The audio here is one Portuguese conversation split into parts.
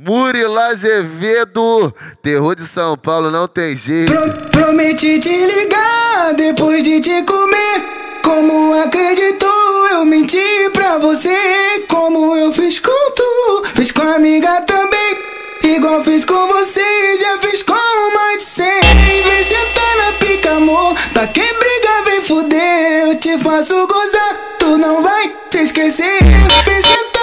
Murilo Azevedo, terror de São Paulo não tem jeito. Pro, prometi te ligar depois de te comer. Como acreditou, eu menti pra você. Como eu fiz com tu, fiz com a amiga também. Igual fiz com você, já fiz com mais de cem. Vem sentar na pica, amor. Pra quem briga, vem fuder. Eu te faço gozar, tu não vai se esquecer. Vem sentar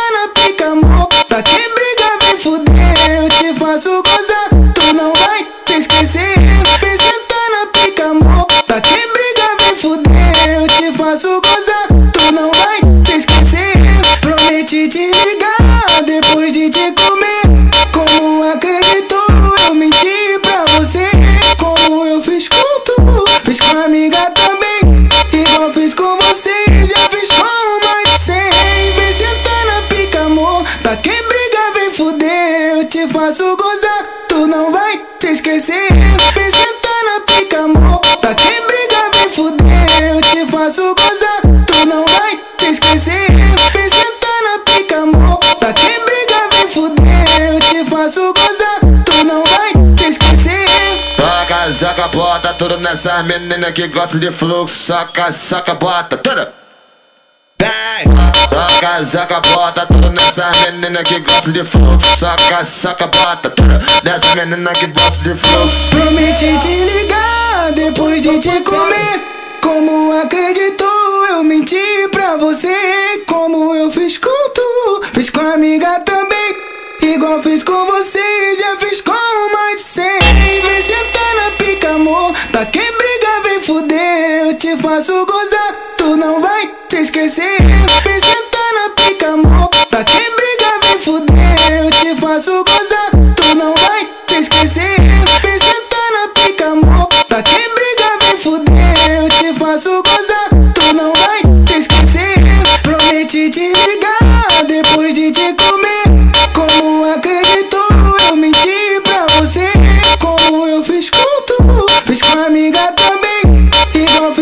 te faço gozar, tu não vai se esquecer. Vem sentar na pica, amor. Pra quem briga, vem fuder. Eu te faço gozar, tu não vai se esquecer. Vem sentar na pica, amor. Pra quem briga, vem fuder. Eu te faço gozar, tu não vai se esquecer. Soca, soca, bota tudo nessa menina que gosta de fluxo. Soca, soca, bota tudo. Soca, soca, bota tudo nessa menina que gosta de fluxo. Soca, soca, bota tudo nessa menina que gosta de fluxo. Prometi te ligar depois de te comer. Como acreditou, eu menti pra você. Como eu fiz com tu, fiz com a amiga também. Igual fiz com você, já fiz faço gozar, tu não vai se esquecer. Sentar na pica, amor.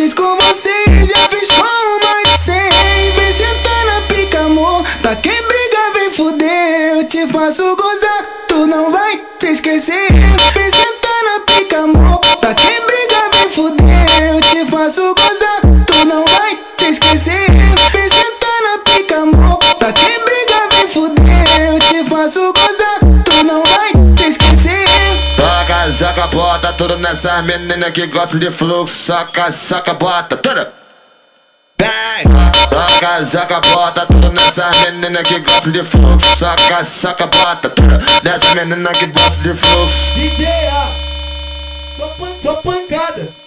Fiz com você, já fiz com mais cem. Vem sentar na pica, amor. Pra quem briga, vem fuder. Eu te faço gozar, tu não vai se esquecer. Vem sentar Soca, bota tudo nessa menina que gosta de fluxo. Soca, soca, bota tudo. Vem! Soca, soca, bota tudo nessa menina que gosta de fluxo. Soca, soca, bota tudo nessa menina que gosta de fluxo. DJ só pancada.